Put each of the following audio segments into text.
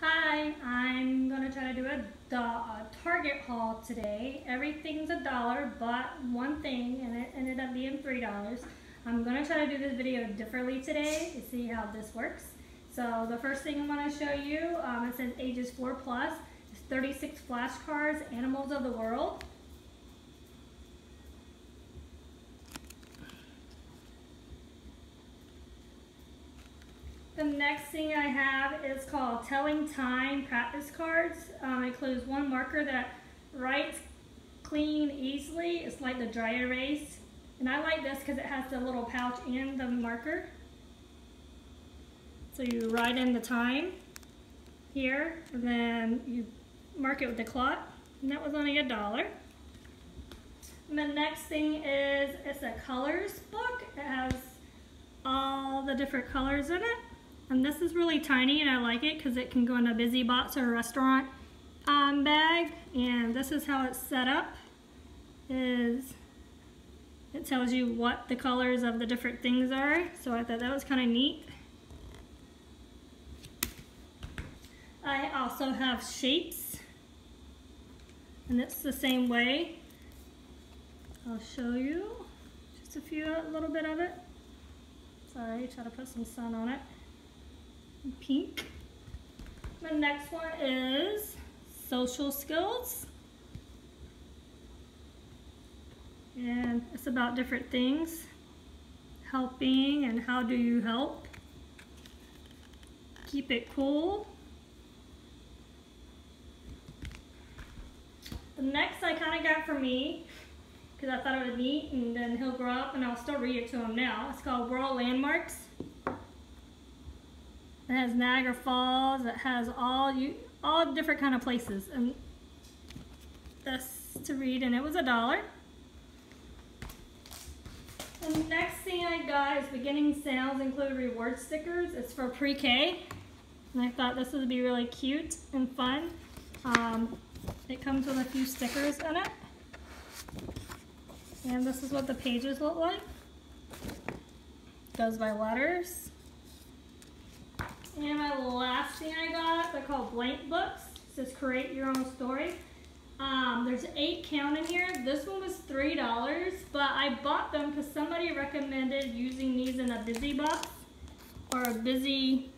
Hi, I'm gonna try to do a, a Target haul today. Everything's a dollar, but one thing, and it ended up being three dollars. I'm gonna try to do this video differently today to see how this works. So the first thing I'm gonna show you, um, it says ages four plus. It's 36 flashcards, animals of the world. The next thing I have is called Telling Time practice cards. Um, it includes one marker that writes clean easily. It's like the dry erase. And I like this because it has the little pouch and the marker. So you write in the time here, and then you mark it with the clock. And that was only a dollar. And the next thing is, it's a colors book. It has all the different colors in it. And this is really tiny and I like it because it can go in a busy box or a restaurant um, bag. And this is how it's set up. Is it tells you what the colors of the different things are. So I thought that was kind of neat. I also have shapes. And it's the same way. I'll show you just a few, a little bit of it. Sorry, try to put some sun on it pink. The next one is social skills. And it's about different things. Helping and how do you help. Keep it cool. The next I kind of got for me, because I thought it was neat, and then he'll grow up and I'll still read it to him now. It's called World Landmarks. It has Niagara Falls. It has all you all different kind of places, and this to read. And it was a dollar. The next thing I got is beginning sales include reward stickers. It's for pre-K, and I thought this would be really cute and fun. Um, it comes with a few stickers in it. And this is what the pages look like. Goes by letters. And my last thing I got, they're called blank books. It says create your own story. Um, there's eight count in here. This one was $3, but I bought them because somebody recommended using these in a busy box or a busy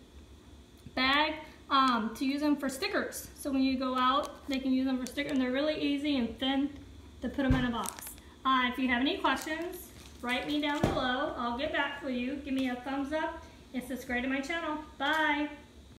bag um, to use them for stickers. So when you go out, they can use them for stickers, and they're really easy and thin to put them in a box. Uh, if you have any questions, write me down below. I'll get back for you. Give me a thumbs up and subscribe to my channel. Bye!